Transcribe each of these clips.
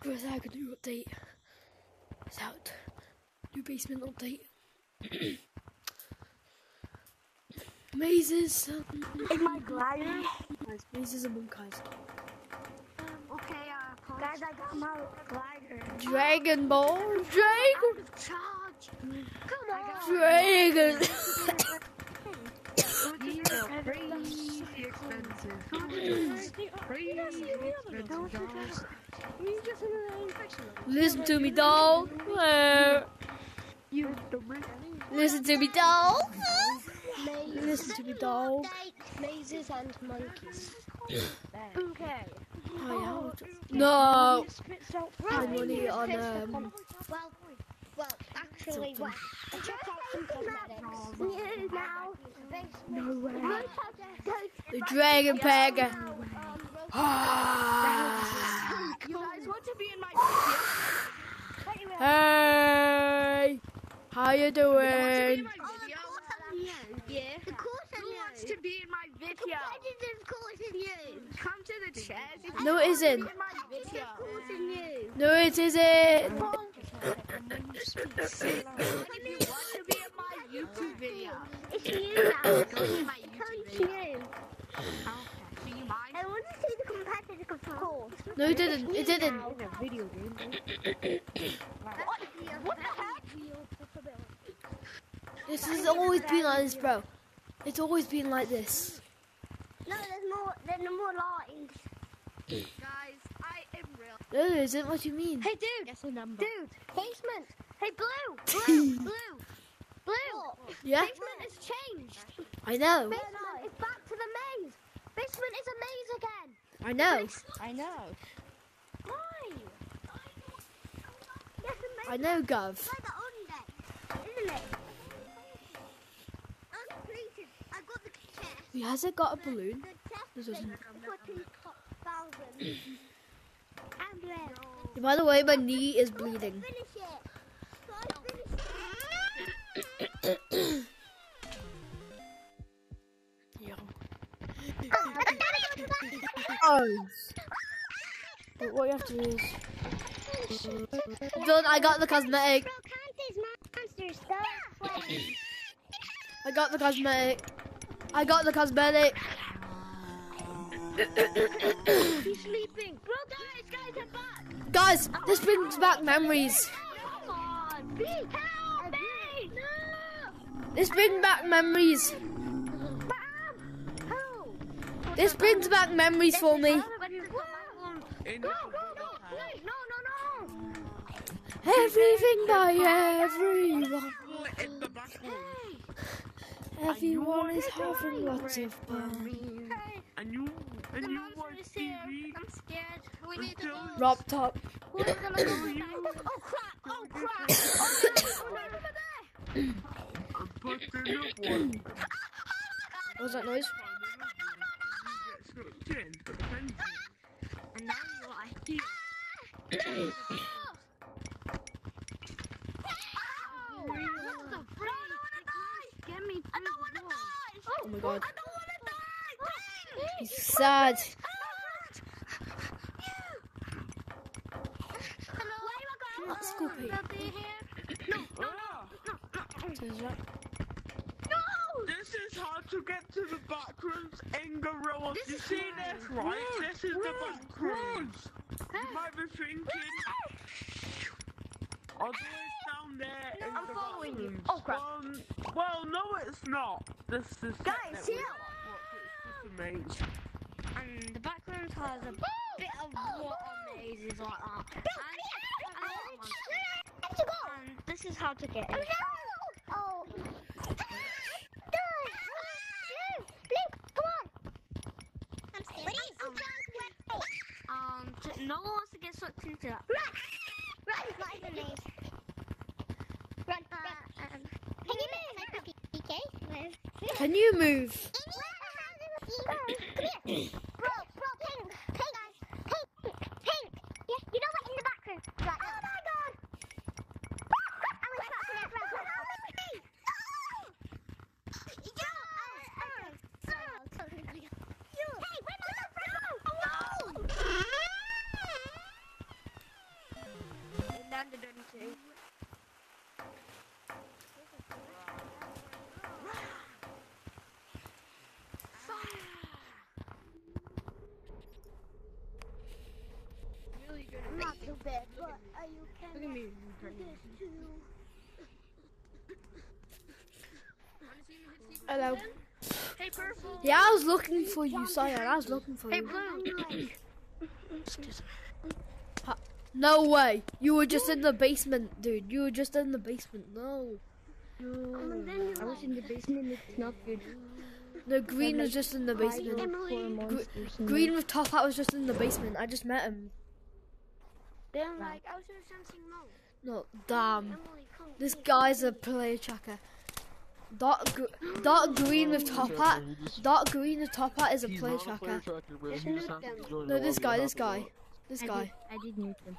Chris Hager new update. It's out. New basement update. Mazes. Um, In my glider. guys, mazes among guys. Okay, uh, guys, I got my glider. Dragon Ball. Dragon. Charge. Come on. Dragon. Listen to me, You listen to me, dog. Mazes. Listen to me, dog. Mazes and monkeys. okay. No. Money on um. Well, well, actually, well, I checked out some cosmetics. New now. No way. The Dragon Peg. You guys want to be in my Hey, how you doing? Yeah. Of course I Who wants to be in my video? Of course it's you. Come to the chairs. No, it isn't. you in my video. Of course it's you. No, it isn't. If you want to be in my YouTube video. It's you now. Go to my YouTube It's video. you. Okay. Do you mind? I want to see the competitive of course. No, it didn't. It didn't. A video game. What? What the heck? This has always been like this, bro. It's always been like this. No, there's more. There's no more lines. No, it isn't. What you mean? Hey, dude. That's a number. Dude, basement. Hey, blue. Blue. blue. Blue. Yeah. Basement has changed. I know. Basement is back to the maze. Basement is a maze again. I know. I know. Why? Yes, maze I know, Gov. It's like the isn't it? Uncompleted. I got the chest. He hasn't got a balloon. The chest is 14,000. By the way, my knee is bleeding. Finish it. So I finished it. Yeah. Oh. But what you have to do is. Done. I got the cosmetic. Bro, can't these monsters go away? I got the cosmetic. I got the cosmetic. He's sleeping. Guys, guys, this brings back memories. This brings back memories. This brings back memories for me. Everything by everyone. Everyone is having lots of fun. Hey, And you, and the you monster watch. TV. I'm scared. We need to go. Rob top. We're gonna go Oh crap! Oh crap! Oh no! Over there! I'm putting up one. What was that noise? And now what I feel. Oh, what the frick? I don't wanna die! Get me I don't wanna die! Oh my god. Pete. Are they here? Ah, Says that. No! this is how to get to the back rooms in Gorilla. This You see why. this, right? Why? This is the Why? back rooms. You might be thinking, are those down there in I'm the following you. Oh, crap. Um, well, no, it's not. This is Guys, technically here. Not, but it's just a maze. And the back room has a bit of water mazes like that. And, and, and this is how to get in. Oh. Um, t- no one wants to get sucked into that. Run! Run! Not even me. Run, run. Um, can you move? PK? Can you move? not too bad, but. Hello. Hey, purple. Yeah, I was looking for you, Zion. I was looking for hey, you. Hey, blue. Excuse me. No way. You were just in the basement, dude. You were just in the basement. No. I was in the basement. It's not good. No, Green was just in the basement. for Green with top hat was just in the basement. I just met him. Then like I was doing something wrong. No, damn. This guy's a player tracker. Dark, gr- dark green with top hat. Dark green with top hat is a He's player not a player tracker. tracker, but he just happens to join No, this guy, this guy, in. This I guy. did, I did mute him.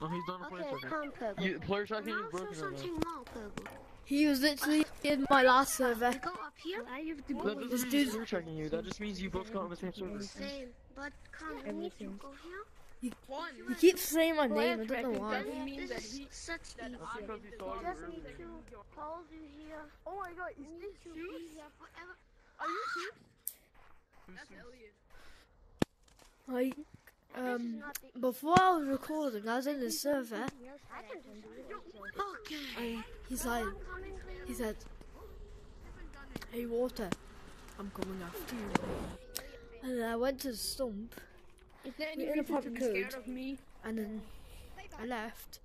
No, he's not a player Okay, tracker. come Purple. You, player tracking is Now broken there's right now. Purple. He was literally in my last server. Go up here. I have to That go. doesn't This mean dude- he's player tracking you. That just means you both got on the same server. Same, but come, we need Everything. go here. One. He keeps saying my name. I don't know why. Doesn't Then mean this that is he. such that easy. I because he did saw the you Just need to hold you here. Oh my god, is this to shoes? be here forever. Are you shoes? That's this? Elliot. Like, This is um, before I was recording, I was in the server. I can do it. Okay. And he's like, I'm coming to you. he said, "Hey, water, I'm coming after you." And then I went to the stump, Is there any any reason reason to to be be scared scared of me? and then I left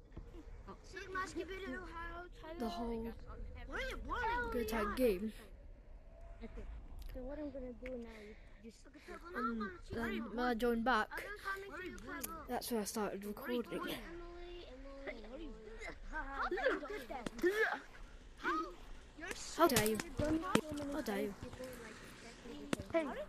Sigma, skibidi, Ohio, Tyler. the whole What are you wanting? good time game. Okay. So what I'm gonna do now is just Okay, Purple, now I'm And gonna see what then you when I joined back, I'm coming to you, Purple. that's when I started recording. How did you get that? You're so How dare you? How dare you? Hey. How did